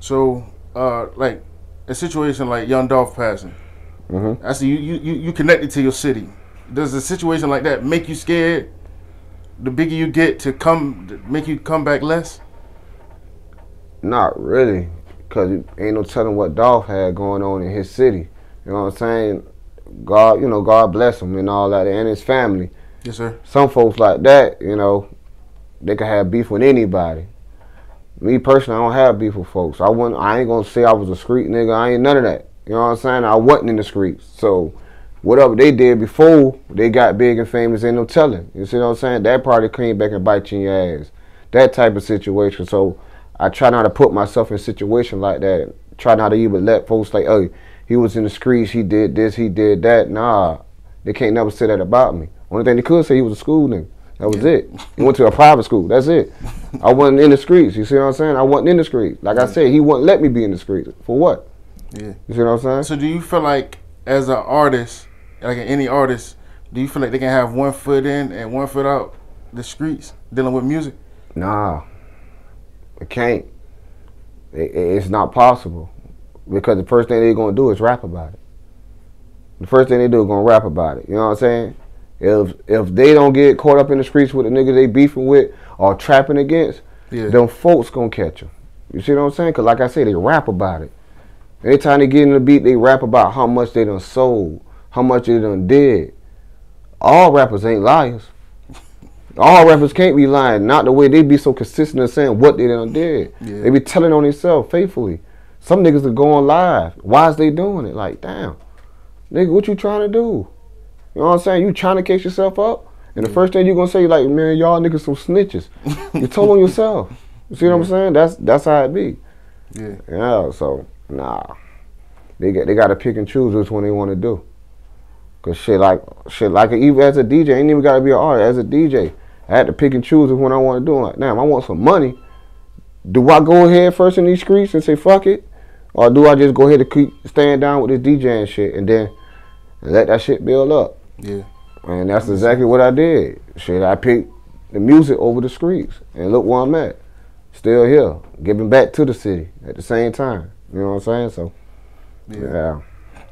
So, uh, like a situation like Young Dolph passing. Mm-hmm. I see you, you you connected to your city. Does a situation like that make you scared? The bigger you get to come, make you come back less. Not really, cause ain't no telling what Dolph had going on in his city. You know what I'm saying? God, you know, God bless him and all that, and his family. Yes, sir. Some folks like that, you know, they can have beef with anybody. Me personally, I don't have beef with folks. I wouldn't. I ain't gonna say I was a street nigga. I ain't none of that. You know what I'm saying? I wasn't in the streets. So whatever they did before they got big and famous, ain't no telling. You see what I'm saying? That probably came back and bite you in your ass. That type of situation. So I try not to put myself in a situation like that. Try not to even let folks like, oh, he was in the streets, he did this, he did that. Nah, they can't never say that about me. Only thing they could say he was a school nigga. That was Yeah. it. He went to a private school. That's it. I wasn't in the streets. You see what I'm saying? I wasn't in the streets. Like I said, he wouldn't let me be in the streets. For what? Yeah. You see what I'm saying? So, do you feel like, as an artist, like any artist, do you feel like they can have one foot in and one foot out the streets dealing with music? Nah, it can't. It, it- it's not possible because the first thing they're gonna do is rap about it. The first thing they do is gonna rap about it. You know what I'm saying? If if they don't get caught up in the streets with the nigga they beefing with or trapping against, Yeah. them folks gonna catch them. You see what I'm saying? Cause like I said, they rap about it. Anytime they get in the beat, they rap about how much they done sold, how much they done did. All rappers ain't liars. All rappers can't be lying. Not the way they be so consistent in saying what they done did. Yeah. They be telling on themselves faithfully. Some niggas are going live. Why is they doing it? Like, damn. Nigga, what you trying to do? You know what I'm saying? You trying to catch yourself up? And the first thing you're gonna say, like, man, y'all niggas some snitches. you told on yourself. You see what I'm saying? That's that's how it be. Yeah. Yeah, so nah. They got they gotta pick and choose which one they wanna do. Cause shit like shit like even as a DJ, ain't even gotta be an artist. As a DJ, I had to pick and choose which one I wanna do. Like, damn, I want some money. Do I go ahead first in these streets and say fuck it? Or do I just go ahead and keep staying down with this DJ and shit and then let that shit build up? Yeah. And that's exactly what I did. Shit, I picked the music over the streets. And look where I'm at. Still here. Giving back to the city at the same time. You know what I'm saying? So, Yeah. yeah.